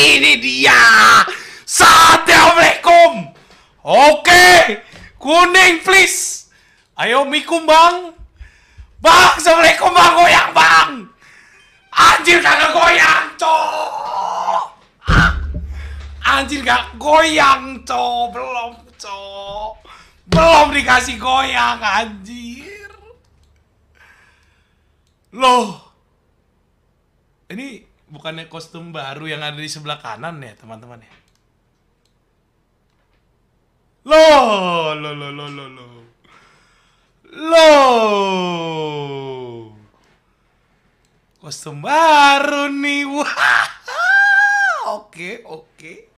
ini dia. Assalamualaikum. Oke, kuning please. Ayo mikum bang. Bang, assalamualaikum bang goyang bang. Anjir kagak goyang, cok. Anjir gak goyang, cok. Belum, cok. Belum dikasih goyang, anjir. Loh. Ini bukannya kostum baru yang ada di sebelah kanan ya, teman-teman ya? Loh, loh, loh, loh, loh, loh. Loh. Kostum baru nih. Wah. Oke, oke.